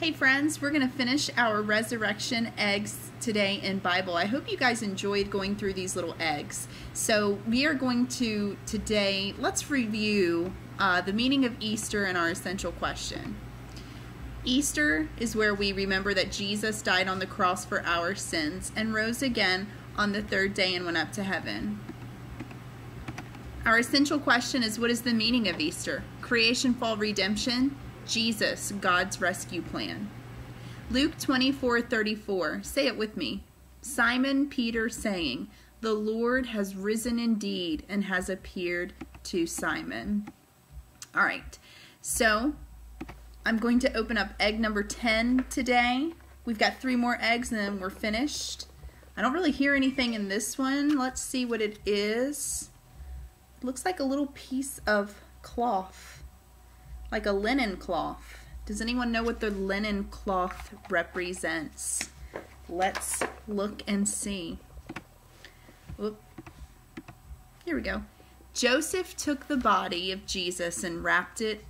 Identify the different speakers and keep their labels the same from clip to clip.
Speaker 1: Hey friends, we're going to finish our resurrection eggs today in Bible. I hope you guys enjoyed going through these little eggs. So we are going to today, let's review uh, the meaning of Easter and our essential question. Easter is where we remember that Jesus died on the cross for our sins and rose again on the third day and went up to heaven. Our essential question is what is the meaning of Easter? Creation, fall, redemption? Jesus, God's rescue plan. Luke 24 34. Say it with me. Simon Peter saying, The Lord has risen indeed and has appeared to Simon. All right, so I'm going to open up egg number 10 today. We've got three more eggs and then we're finished. I don't really hear anything in this one. Let's see what it is. It looks like a little piece of cloth like a linen cloth. Does anyone know what the linen cloth represents? Let's look and see. Oop. Here we go. Joseph took the body of Jesus and wrapped it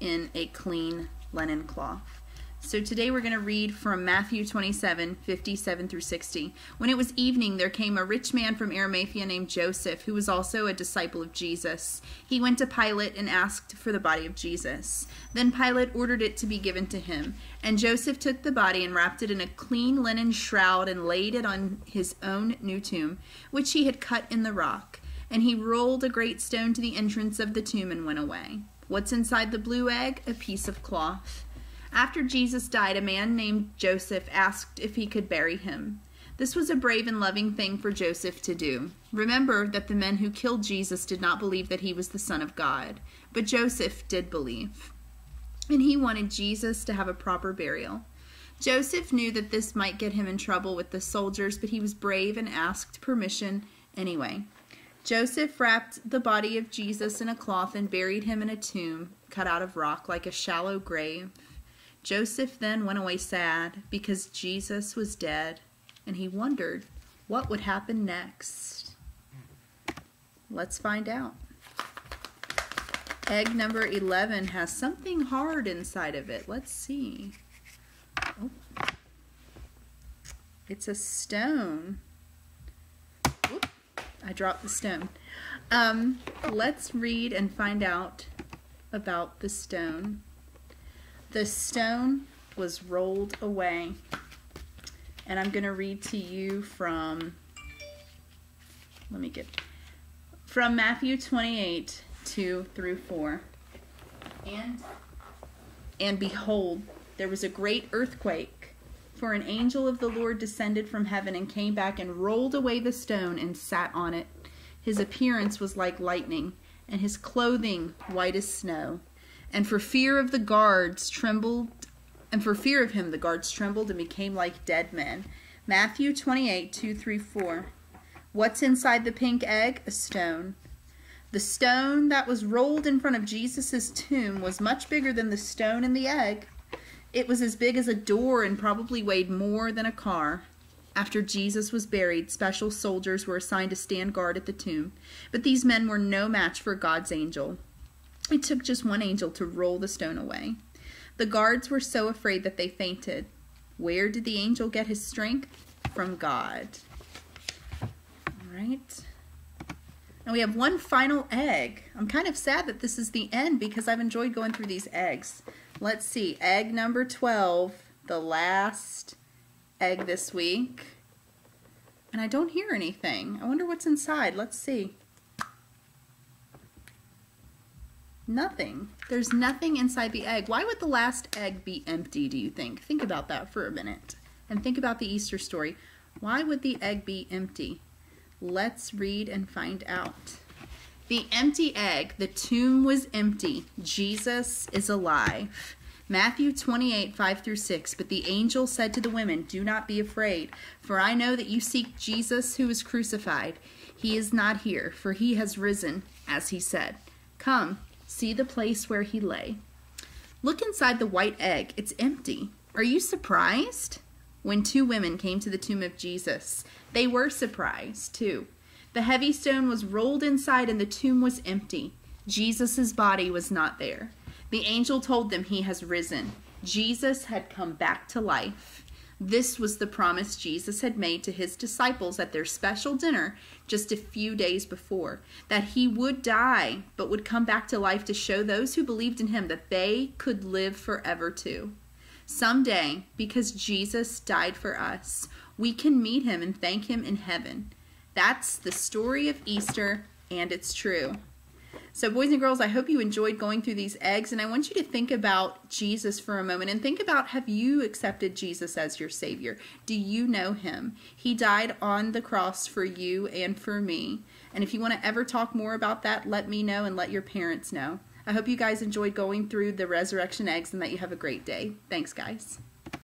Speaker 1: in a clean linen cloth. So today we're going to read from Matthew 27, 57 through 60. When it was evening, there came a rich man from Arimathea named Joseph, who was also a disciple of Jesus. He went to Pilate and asked for the body of Jesus. Then Pilate ordered it to be given to him. And Joseph took the body and wrapped it in a clean linen shroud and laid it on his own new tomb, which he had cut in the rock. And he rolled a great stone to the entrance of the tomb and went away. What's inside the blue egg? A piece of cloth. After Jesus died, a man named Joseph asked if he could bury him. This was a brave and loving thing for Joseph to do. Remember that the men who killed Jesus did not believe that he was the Son of God, but Joseph did believe. And he wanted Jesus to have a proper burial. Joseph knew that this might get him in trouble with the soldiers, but he was brave and asked permission anyway. Joseph wrapped the body of Jesus in a cloth and buried him in a tomb cut out of rock like a shallow grave. Joseph then went away sad because Jesus was dead, and he wondered what would happen next. Let's find out. Egg number 11 has something hard inside of it. Let's see. Oh. It's a stone. Oop, I dropped the stone. Um, let's read and find out about the stone. The stone was rolled away. And I'm going to read to you from, let me get, from Matthew 28, 2 through 4. And, and behold, there was a great earthquake, for an angel of the Lord descended from heaven and came back and rolled away the stone and sat on it. His appearance was like lightning, and his clothing white as snow. And for fear of the guards trembled, and for fear of him the guards trembled and became like dead men. Matthew 28, 2 3 4. What's inside the pink egg? A stone. The stone that was rolled in front of Jesus' tomb was much bigger than the stone in the egg. It was as big as a door and probably weighed more than a car. After Jesus was buried, special soldiers were assigned to stand guard at the tomb, but these men were no match for God's angel. It took just one angel to roll the stone away. The guards were so afraid that they fainted. Where did the angel get his strength? From God. All right. Now we have one final egg. I'm kind of sad that this is the end because I've enjoyed going through these eggs. Let's see. Egg number 12, the last egg this week. And I don't hear anything. I wonder what's inside. Let's see. Nothing. There's nothing inside the egg. Why would the last egg be empty, do you think? Think about that for a minute. And think about the Easter story. Why would the egg be empty? Let's read and find out. The empty egg, the tomb was empty. Jesus is alive. Matthew 28, 5 through 6. But the angel said to the women, Do not be afraid, for I know that you seek Jesus who was crucified. He is not here, for he has risen, as he said. Come, See the place where he lay. Look inside the white egg. It's empty. Are you surprised? When two women came to the tomb of Jesus, they were surprised too. The heavy stone was rolled inside and the tomb was empty. Jesus' body was not there. The angel told them he has risen. Jesus had come back to life. This was the promise Jesus had made to his disciples at their special dinner just a few days before that he would die, but would come back to life to show those who believed in him that they could live forever too. Someday, because Jesus died for us, we can meet him and thank him in heaven. That's the story of Easter, and it's true. So, boys and girls, I hope you enjoyed going through these eggs, and I want you to think about Jesus for a moment and think about have you accepted Jesus as your Savior? Do you know Him? He died on the cross for you and for me. And if you want to ever talk more about that, let me know and let your parents know. I hope you guys enjoyed going through the resurrection eggs and that you have a great day. Thanks, guys.